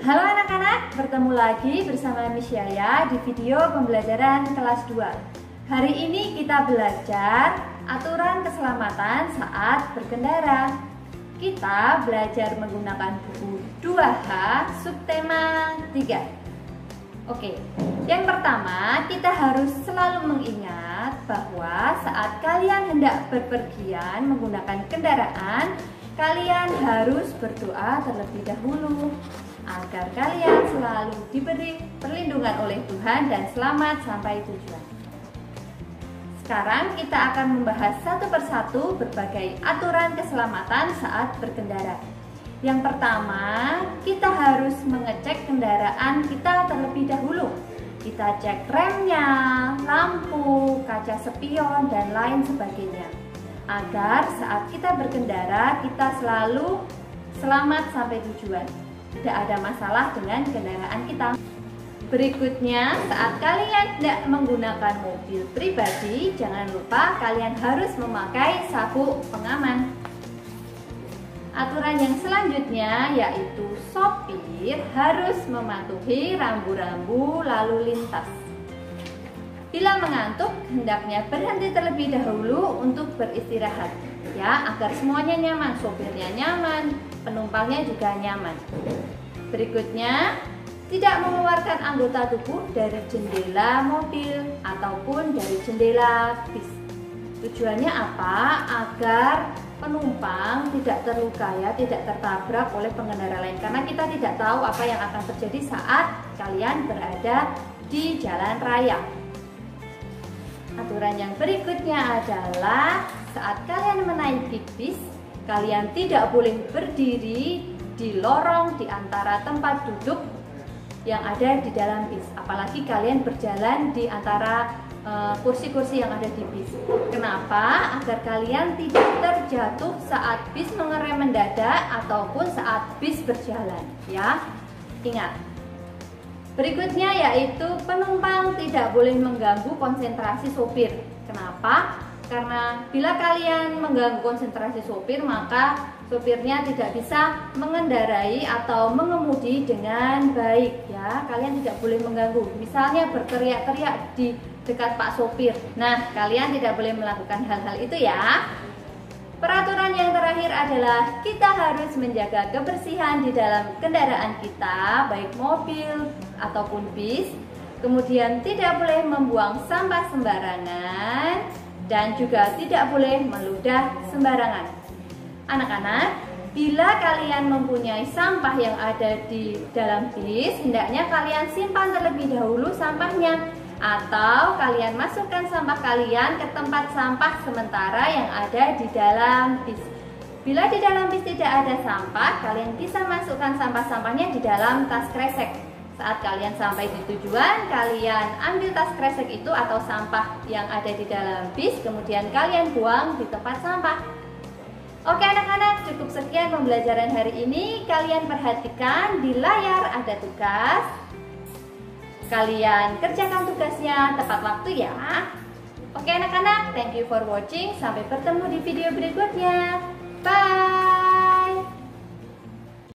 Halo anak-anak, bertemu lagi bersama Miss Yaya di video pembelajaran kelas 2 Hari ini kita belajar aturan keselamatan saat berkendara. Kita belajar menggunakan buku 2H subtema 3 Oke, yang pertama kita harus selalu mengingat bahwa saat kalian hendak berpergian menggunakan kendaraan Kalian harus berdoa terlebih dahulu agar kalian selalu diberi perlindungan oleh Tuhan dan selamat sampai tujuan. Sekarang kita akan membahas satu persatu berbagai aturan keselamatan saat berkendara. Yang pertama, kita harus mengecek kendaraan kita terlebih dahulu. Kita cek remnya, lampu, kaca spion, dan lain sebagainya agar saat kita berkendara kita selalu selamat sampai tujuan. Tidak ada masalah dengan kendaraan kita. Berikutnya, saat kalian tidak menggunakan mobil pribadi, jangan lupa kalian harus memakai sabuk pengaman. Aturan yang selanjutnya yaitu sopir harus mematuhi rambu-rambu lalu lintas. Bila mengantuk, hendaknya berhenti terlebih dahulu untuk beristirahat, ya, agar semuanya nyaman, sopirnya nyaman, penumpangnya juga nyaman. Berikutnya, tidak mengeluarkan anggota tubuh dari jendela mobil ataupun dari jendela bis. Tujuannya apa? Agar penumpang tidak terluka ya, tidak tertabrak oleh pengendara lain karena kita tidak tahu apa yang akan terjadi saat kalian berada di jalan raya. Aturan yang berikutnya adalah saat kalian menaiki bis, kalian tidak boleh berdiri di lorong di antara tempat duduk yang ada di dalam bis. Apalagi kalian berjalan di antara eh, kursi-kursi yang ada di bis. Kenapa? Agar kalian tidak terjatuh saat bis mengerem mendadak ataupun saat bis berjalan, ya. Ingat, Berikutnya yaitu penumpang tidak boleh mengganggu konsentrasi sopir. Kenapa? Karena bila kalian mengganggu konsentrasi sopir, maka sopirnya tidak bisa mengendarai atau mengemudi dengan baik ya. Kalian tidak boleh mengganggu. Misalnya berteriak-teriak di dekat Pak sopir. Nah, kalian tidak boleh melakukan hal-hal itu ya. Peraturan yang terakhir adalah kita harus menjaga kebersihan di dalam kendaraan kita, baik mobil ataupun bis. Kemudian tidak boleh membuang sampah sembarangan dan juga tidak boleh meludah sembarangan. Anak-anak, bila kalian mempunyai sampah yang ada di dalam bis, hendaknya kalian simpan terlebih dahulu sampahnya atau kalian masukkan sampah kalian ke tempat sampah sementara yang ada di dalam bis. Bila di dalam bis tidak ada sampah, kalian bisa masukkan sampah-sampahnya di dalam tas kresek. Saat kalian sampai di tujuan, kalian ambil tas kresek itu atau sampah yang ada di dalam bis, kemudian kalian buang di tempat sampah. Oke anak-anak, cukup sekian pembelajaran hari ini. Kalian perhatikan di layar ada tugas Kalian kerjakan tugasnya tepat waktu ya. Oke anak-anak, thank you for watching. Sampai bertemu di video berikutnya. Bye!